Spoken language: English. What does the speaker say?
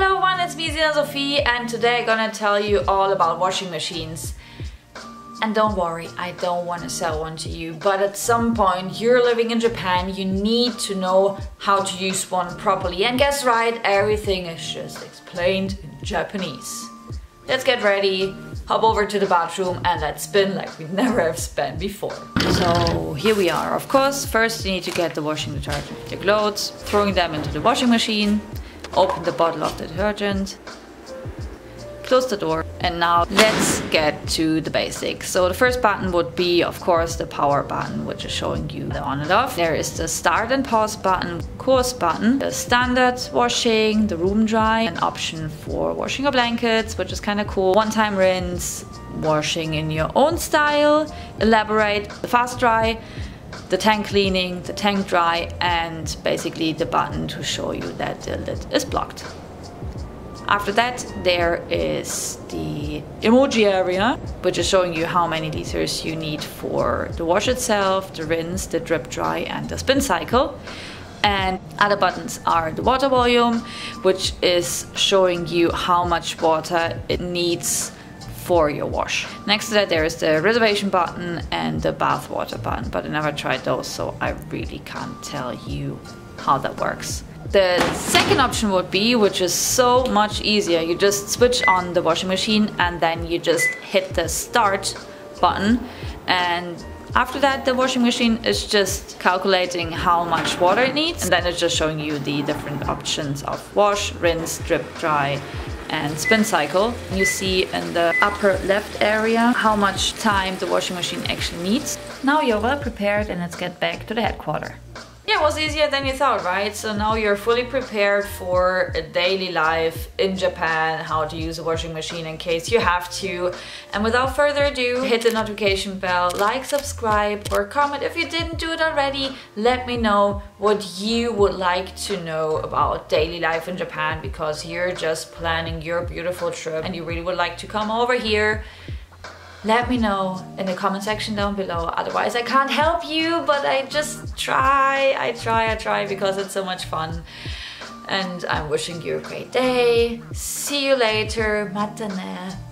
Hello everyone, it's me Sina Sofie and today I'm gonna tell you all about washing machines. And don't worry, I don't want to sell one to you, but at some point you're living in Japan, you need to know how to use one properly. And guess right, everything is just explained in Japanese. Let's get ready, hop over to the bathroom and let's spin like we never have spun before. So here we are. Of course, first you need to get the washing detergent your clothes, throwing them into the washing machine, open the bottle of detergent, close the door and now let's get to the basics. So the first button would be of course the power button which is showing you the on and off. There is the start and pause button, course button, the standard washing, the room dry, an option for washing your blankets which is kind of cool, one time rinse, washing in your own style, elaborate, the fast dry, the tank cleaning, the tank dry and basically the button to show you that the lid is blocked. After that, there is the emoji area, which is showing you how many liters you need for the wash itself, the rinse, the drip dry, and the spin cycle. And other buttons are the water volume, which is showing you how much water it needs for your wash. Next to that there is the reservation button and the bath water button, but I never tried those so I really can't tell you how that works. The second option would be, which is so much easier, you just switch on the washing machine and then you just hit the start button and after that the washing machine is just calculating how much water it needs and then it's just showing you the different options of wash, rinse, drip, dry and spin cycle. You see in the upper left area how much time the washing machine actually needs. Now you're well prepared and let's get back to the headquarter. Yeah, it was easier than you thought, right? So now you're fully prepared for a daily life in Japan, how to use a washing machine in case you have to. And without further ado, hit the notification bell, like, subscribe, or comment if you didn't do it already. Let me know what you would like to know about daily life in Japan because you're just planning your beautiful trip and you really would like to come over here let me know in the comment section down below. Otherwise, I can't help you, but I just try, I try, I try because it's so much fun. And I'm wishing you a great day. See you later. Matane.